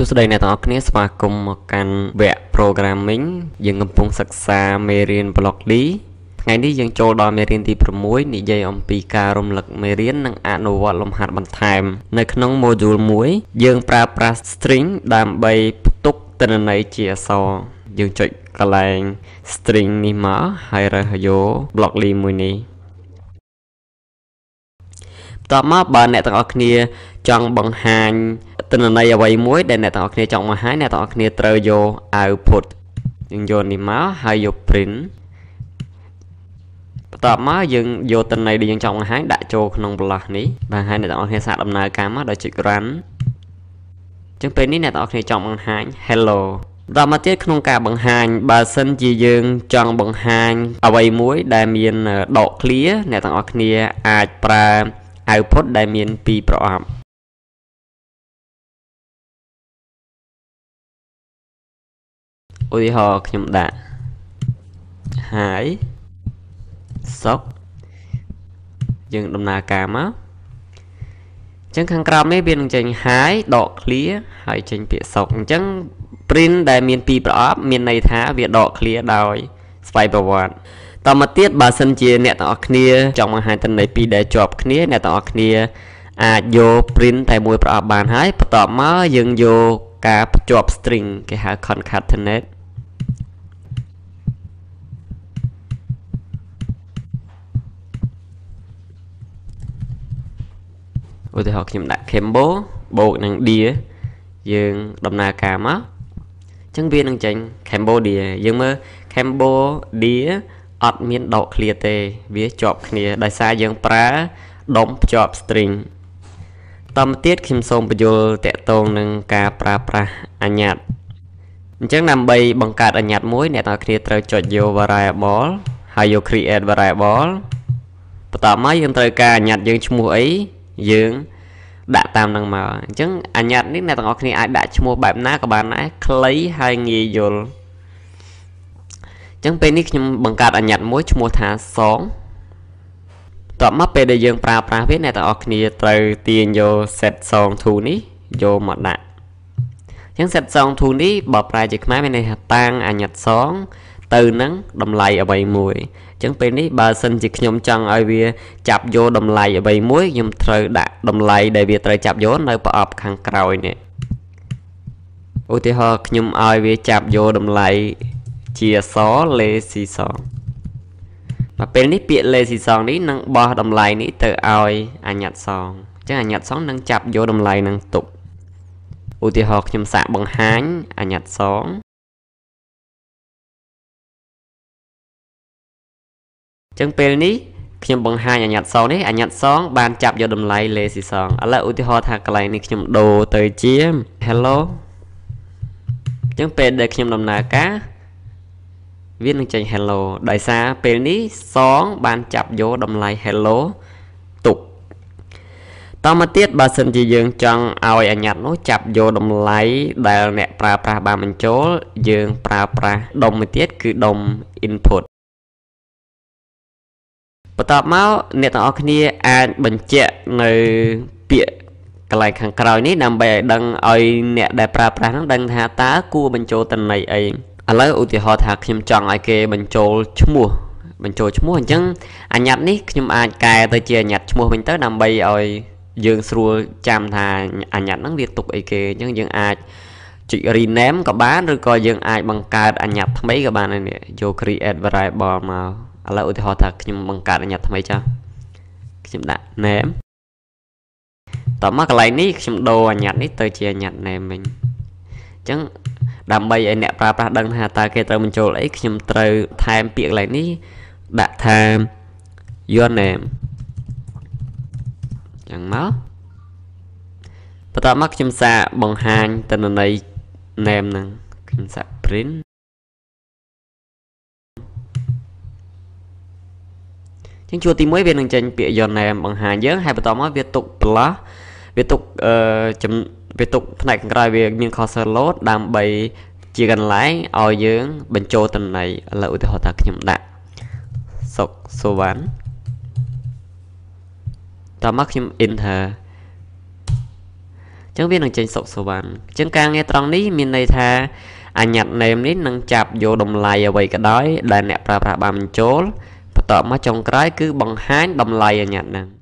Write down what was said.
សួស្តីអ្នកទាំងអស់គ្នាស្វាគមន៍មកកាន់វគ្គ Programming យើងកំពុងសិក្សាមេរៀន Blockly ថ្ងៃនេះយើងចូលដល់មេរៀនទី6និយាយអំពីការរំលឹកមេរៀននិងអនុវត្តលំហាត់បន្ថែម នៅក្នុង Module 1យើងប្រើប្រាស់ string ដើម្បីផ្ទុកទិន្នន័យជាអក្សរយើងចុចកន្លែង string នេះមកហើយរើសយក Blockly មួយនេះ បន្ទាប់មកបើអ្នកទាំងអស់គ្នាចង់បង្ហាញទិន្នន័យអ្វីមួយដែលអ្នកទាំងអស់គ្នាចង់បង្ហាញអ្នកទាំងអស់គ្នាត្រូវយក output យើងយកនេះមកហើយយក print បន្ទាប់មកយើងយកទិន្នន័យដែលយើងចង់បង្ហាញដាក់ចូលក្នុងប្លាស់នេះបាទហើយអ្នកទាំងអស់គ្នាសាកដំណើរការមកដោយចុច run អញ្ចឹងពេលនេះអ្នកទាំងអស់គ្នាចង់បង្ហាញ hello ដល់មកទៀតក្នុងការបង្ហាញបើសិនជាយើងចង់បង្ហាញអ្វីមួយដែលមានដក clear អ្នកទាំងអស់គ្នាអាចប្រើ output ដែលមានពីរប្រអប់ឧទាហរណ៍ខ្ញុំដាក់ hi សុកយើងដំណើរការមកអញ្ចឹងខាងក្រោមនេះវានឹងចេញ hi ដក clear ហើយចេញពាក្យសុកអញ្ចឹង print ដែលមានពីរប្រអប់មានន័យថាវាដក clear ដោយស្វ័យប្រវត្តិ តមកទៀតបើសិនជាអ្នកទាំងអស់គ្នាចង់បង្ហាញទិន្នន័យពីរដែលជាប់គ្នាអ្នកទាំងអស់គ្នាអាចយក print តែមួយប្រអប់បានហើយបន្ទាប់មកយើងយកការភ្ជាប់ string គេហៅ concatenate ឧទាហរណ៍ខ្ញុំដាក់ Kembo បូកនឹង dia យើងដំណើរការមកអញ្ចឹងវានឹងចេញ Cambodia យើងមើល Cambodia អត់មានដក clear ទេ វាជាប់គ្នាដោយសារយើងប្រើដុំភ្ជាប់ string តមកទៀតខ្ញុំសូមបញ្យល់តកតងនឹងការប្រើប្រាស់អញ្ញត្តិអញ្ចឹងដើម្បីបង្កើតអញ្ញត្តិមួយអ្នកទាំងគ្នាត្រូវចុចយក variable ហើយយក create variable បន្ទាប់មកយើងត្រូវការអញ្ញត្តិយើងឈ្មោះអីយើងដាក់តាមនឹងមកអញ្ចឹងអញ្ញត្តិនេះអ្នកទាំងអស់គ្នាអាចដាក់ឈ្មោះបែបណាក៏បានដែរខ្លីហើយងាយយល់ អញ្ចឹងពេលនេះខ្ញុំបង្កើតអញ្ញត្តិមួយឈ្មោះថាសងតបមកពេលដែលយើងប្រើប្រាស់វាអ្នកទាំងអស់គ្នាត្រូវទាញយក set song to នេះយកមកដាក់អញ្ចឹង set song to នេះបើប្រែជាខ្មែរមានន័យថាតាំងអញ្ញត្តិសងទៅនឹងតម្លៃអ្វីមួយអញ្ចឹងពេលនេះបើសិនជាខ្ញុំចង់ឲ្យវាចាប់យកតម្លៃអ្វីមួយខ្ញុំត្រូវដាក់តម្លៃដែលវាត្រូវចាប់យកនៅប្រអប់ខាងក្រោយនេះឧទាហរណ៍ខ្ញុំឲ្យវាចាប់យកតម្លៃ ជាអក្សរ lazy song មកពេលនេះពាក្យ lazy song នេះនឹងបោះតម្លៃនេះទៅឲ្យអញ្ញត្តិសងអញ្ចឹងអញ្ញត្តិសងនឹងចាប់យកតម្លៃនឹងទុកឧទាហរណ៍ខ្ញុំសាកបង្ហាញអញ្ញត្តិសងចឹងពេលនេះខ្ញុំបង្ហាញអាញាត់សងនេះអាញាត់សង បានចាប់យកតម្លៃ lazy song ឥឡូវឧទាហរណ៍ថាកន្លែងនេះខ្ញុំដូរទៅជា hello ចឹងពេលដែលខ្ញុំដំណើរការ វានឹងចេញ hello ដោយសារពេលនេះសងបានចាប់យកតម្លៃ hello ទុកតមកទៀតបើសិនជាយើងចង់ឲ្យអាញាត់នោះចាប់យកតម្លៃដែលអ្នកប្រើប្រាស់បានបញ្ចូល យើងប្រើប្រាស់ដុំមួយទៀតគឺដុំ input បន្ទាប់មកអ្នកទាំងអស់គ្នាអាចបញ្ជាក់នៅពាក្យកន្លែងខាងក្រោយនេះដើម្បីឲ្យដឹងឲ្យអ្នកដែលប្រើប្រាស់ហ្នឹងដឹងថាតើគួរបញ្ចូលតំណែងអី ឥឡូវឧទាហរណ៍ថាខ្ញុំចង់ឲ្យគេបញ្ចូលឈ្មោះបញ្ចូលឈ្មោះអញ្ចឹងអាញាត់នេះខ្ញុំអាចកែទៅជាអាញាត់ឈ្មោះវិញទៅដើម្បីឲ្យយើងស្រួលចាំថាអាញាត់ហ្នឹងវាទុកអីគេអញ្ចឹងយើងអាចចុច rename ក៏បានឬក៏យើងអាចបង្កើតអាញាត់ថ្មីក៏បានដែរនេះយក create variable មកឥឡូវឧទាហរណ៍ថាខ្ញុំបង្កើតអញ្ញត្តិថ្មីចាខ្ញុំដាក់ name តមកកន្លែងនេះខ្ញុំដូរអញ្ញត្តិនេះទៅជាអញ្ញត្តិ name វិញអញ្ចឹង ដើម្បីឲ្យអ្នកប្រើប្រាស់ដឹងថាតើគេត្រូវបញ្ចូលអីខ្ញុំត្រូវថែមពាក្យកន្លែងនេះដាក់ថា your name អញ្ចឹងមកបន្ទាប់មកខ្ញុំសាកបង្ហាញតនន័យ name ហ្នឹងខ្ញុំសាក print ជាងជួរទី1វានឹងចេញពាក្យ your name បង្ហាញយើងហើយបន្តមកវាទុក plus វាទុកអឺ វាទុកផ្នែកខាងក្រោយវាមាន cursor load ដើម្បីជាកន្លែងឲ្យយើង បញ្ចូលតំណែងឥឡូវឧទាហរណ៍ថាខ្ញុំដាក់សុកសុវណ្ណតមកខ្ញុំ enter អចឹងវានឹងចេញសុខសវណ្ណអញ្ចឹងការងារត្រង់នេះមានន័យថាអញ្ញត្តិ name នេះនឹងចាប់យកតម្លៃអ្វីក៏ដោយដែលអ្នកប្រើប្រាស់បានបញ្ចូលបន្ទាប់មកចុងក្រោយគឺបង្ហាញតម្លៃអញ្ញត្តិហ្នឹង